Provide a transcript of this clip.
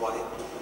glória.